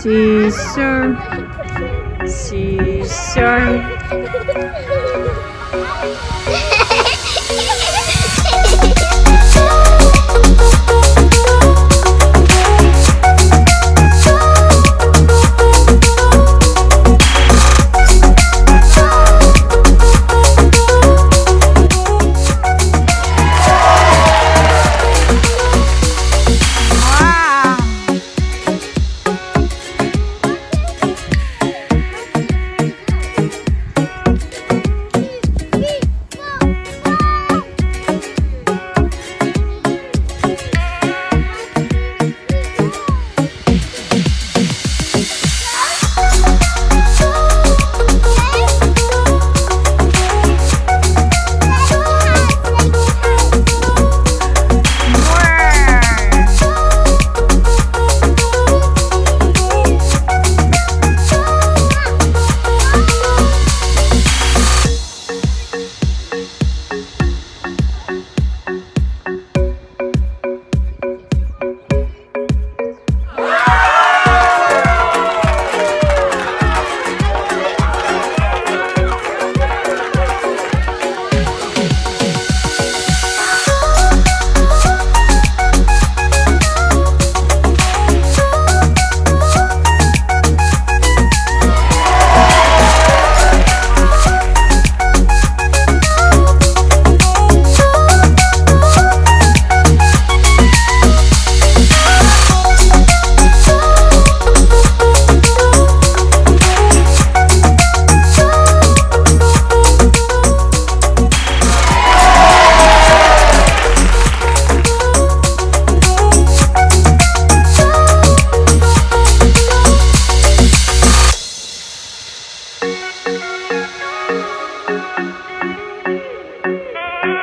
Seesaw,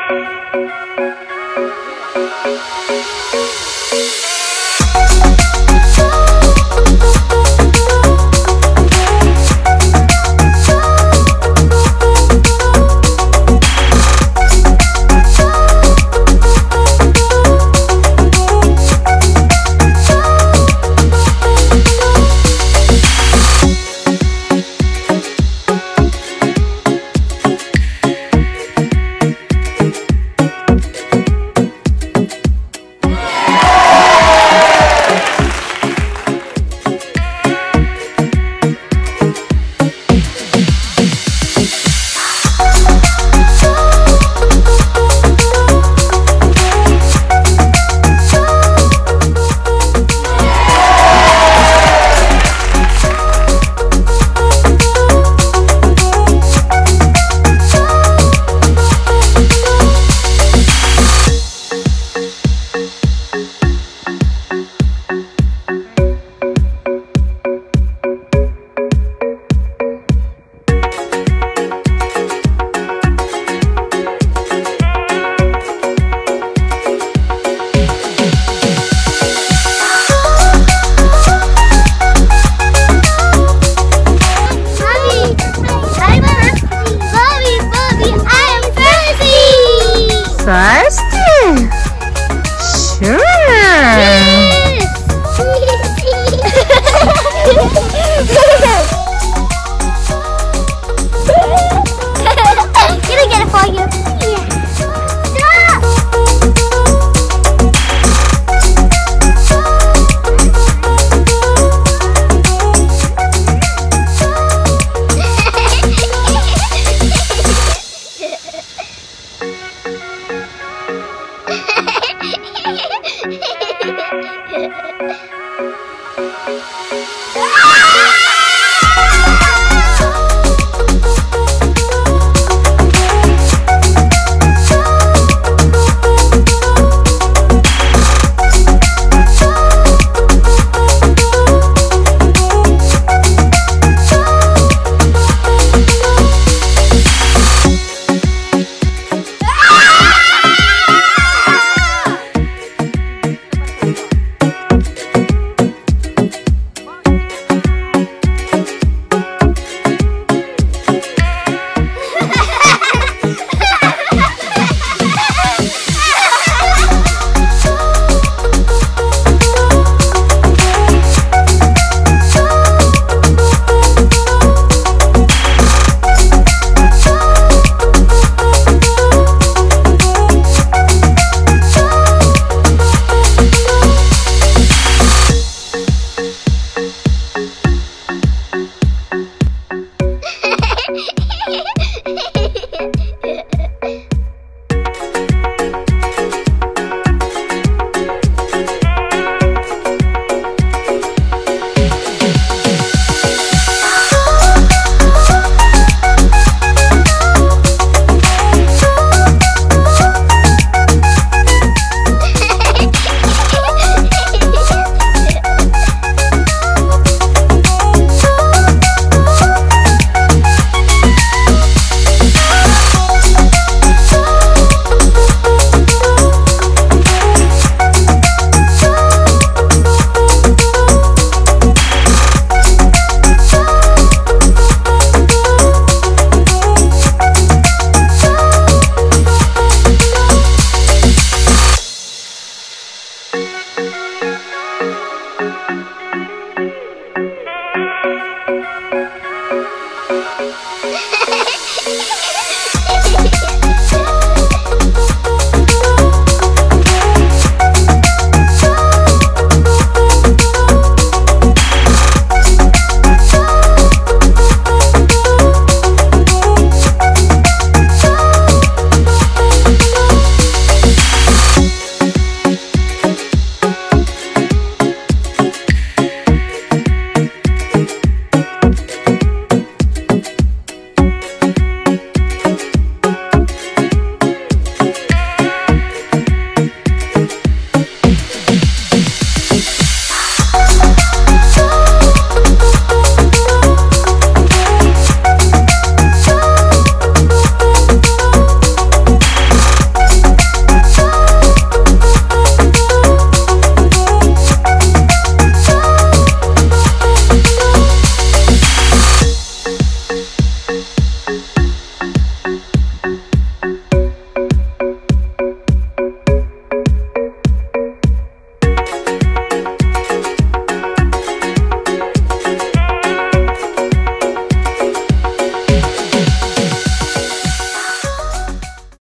seesaw. Mommy,